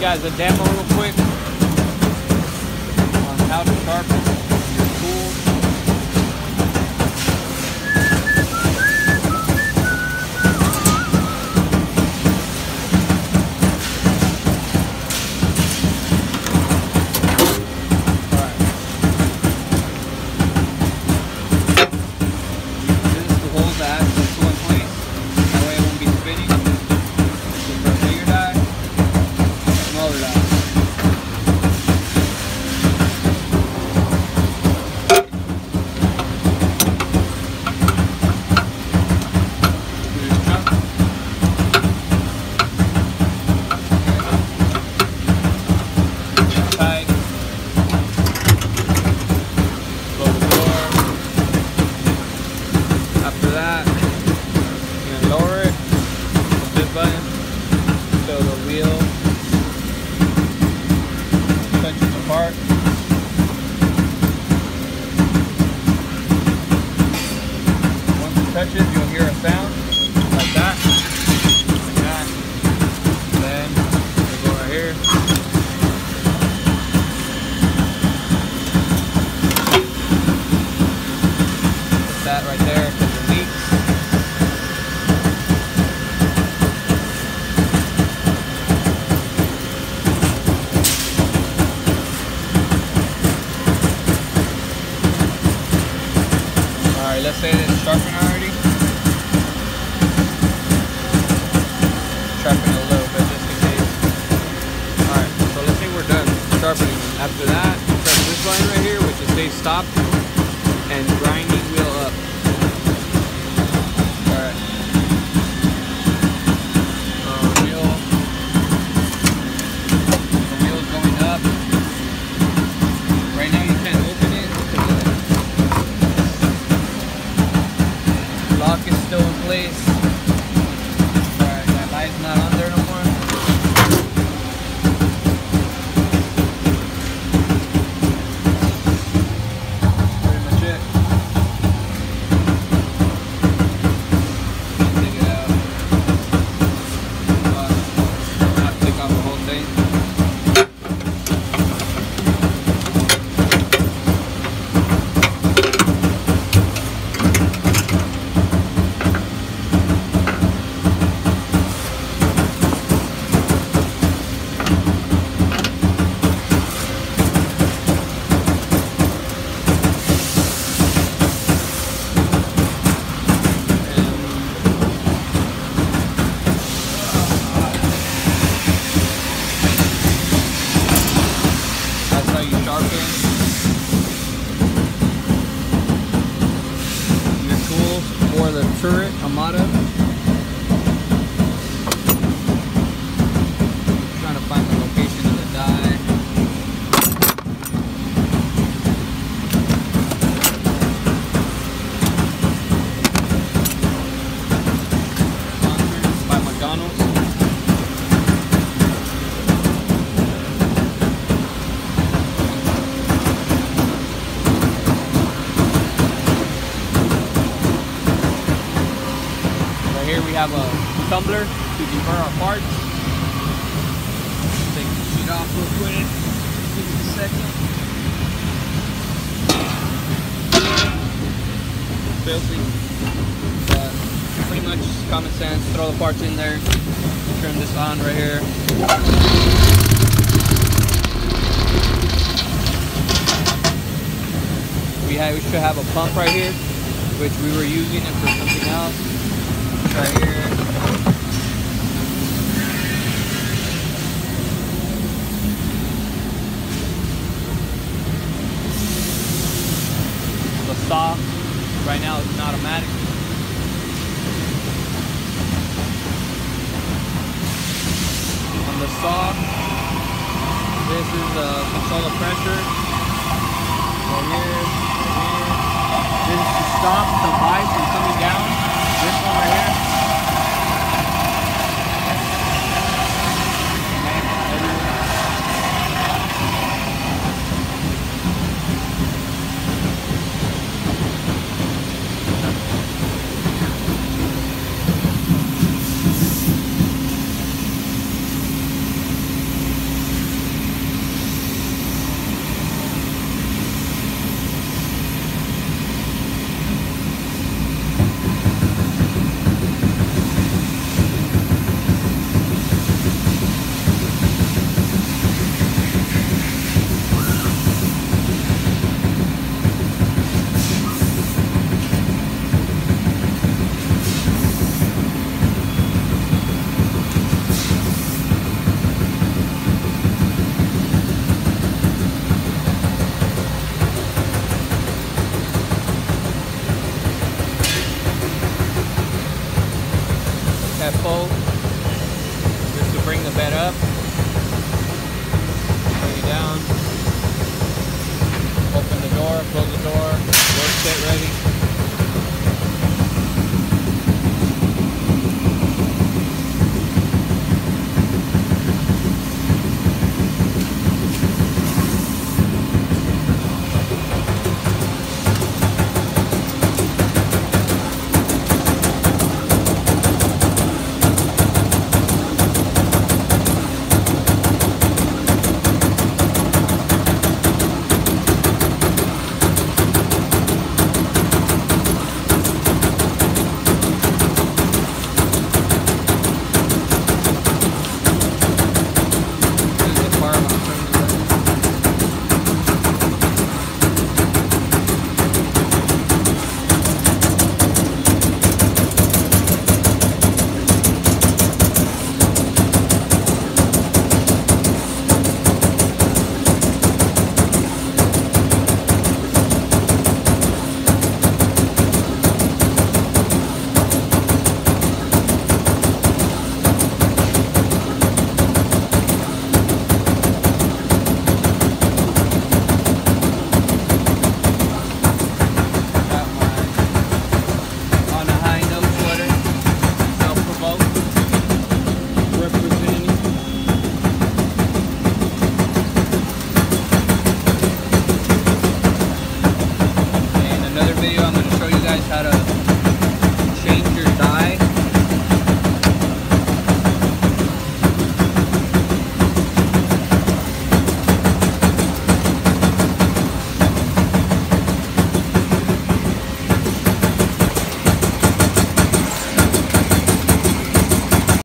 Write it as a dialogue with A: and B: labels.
A: guys a demo real quick on how to sharpen your tools. Alright. This is to hold the axle tool in place. That way it won't be spinning. So for a bigger die, smaller die. Do your chunk. Tight. Close the door. After that, you're gonna lower it with this button so the wheel touches apart. Once it touches, you'll hear a sound like that. Like that. Then we go right here. Put that right there because it leaks. Alright, let's say it's sharpened already. Sharpen a little bit just in case. Alright, so let's say we're done sharpening. After that, press this button right here, which is say stop and grinding wheel up. Alright. Uh, wheel. The wheel's going up. Right now you can't open it because the lock is still in place. Alright, that light's not on there no more. Pretty much it. Take it out. Uh, not take off the whole thing. That's how you sharpen your tools for the turret Amada. Trying to find the location of the die. By McDonald's. Right here we have a tumbler to deburr our parts. Take the sheet off real quick. Give me a second. Filthy. But pretty much common sense. Throw the parts in there. Turn this on right here. We, have, we should have a pump right here, which we were using it for something else The saw right now is an automatic. On the saw, this is the control of pressure. Right here, right here. This is to stop the vise from coming down. This one right here.